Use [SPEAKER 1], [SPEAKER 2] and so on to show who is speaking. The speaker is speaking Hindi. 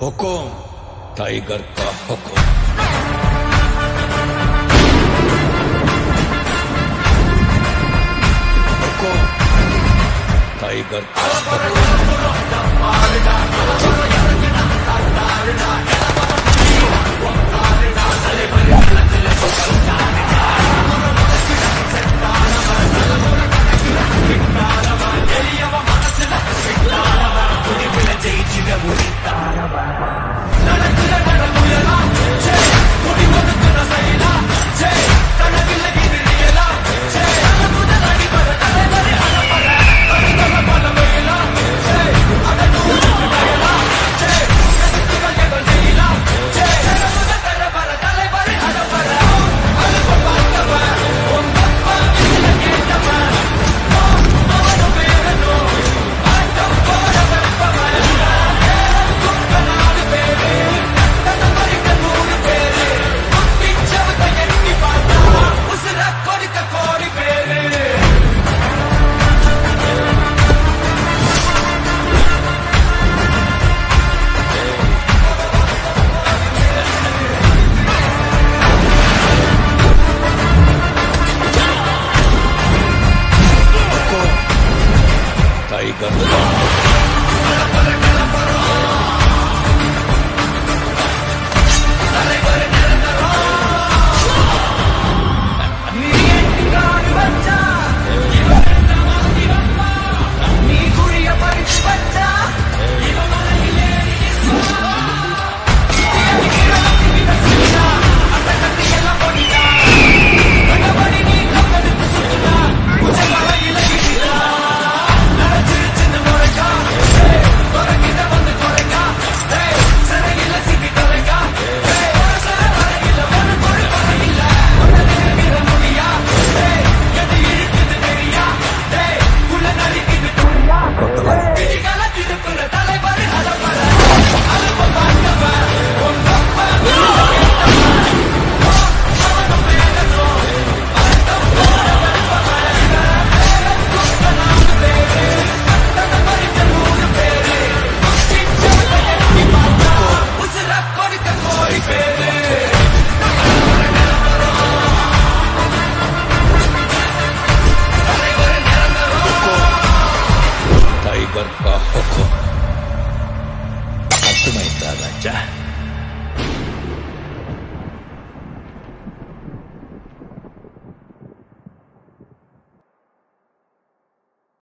[SPEAKER 1] हुकुम टाइगर का हुकुम। हुकुम टाइगर का हुकुम। Bye. instrumentada ya.